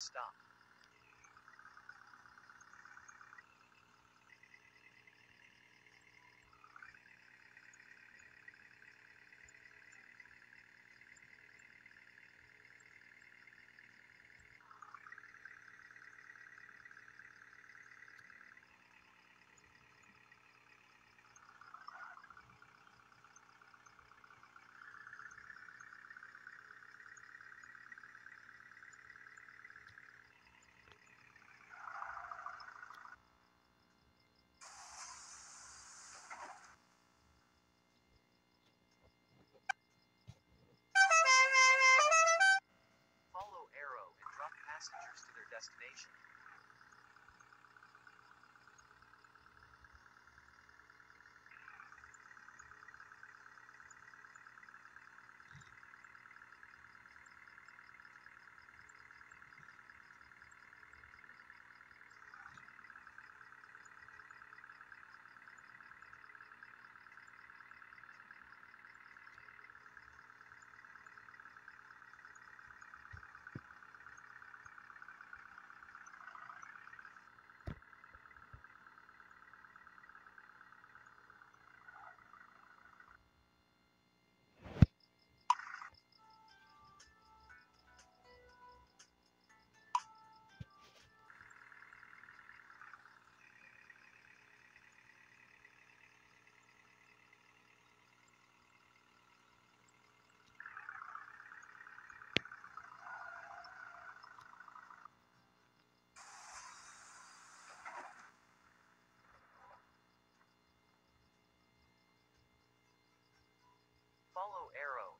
stop. Destination. Follow arrow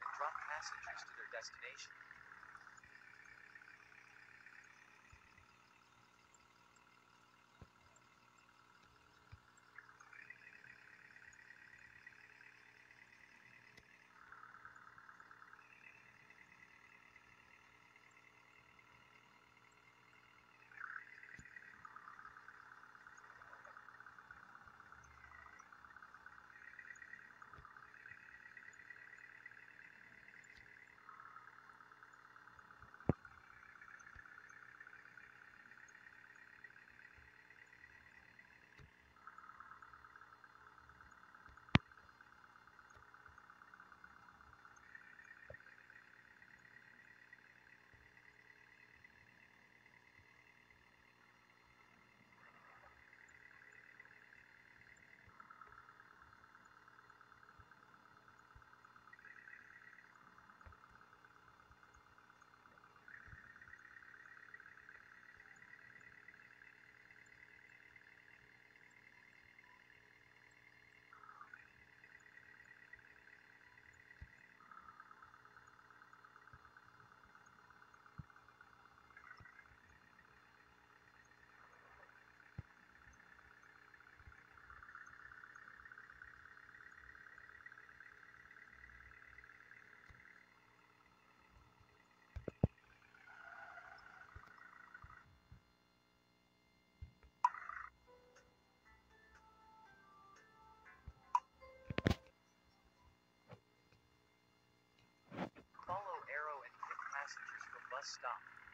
bus stop.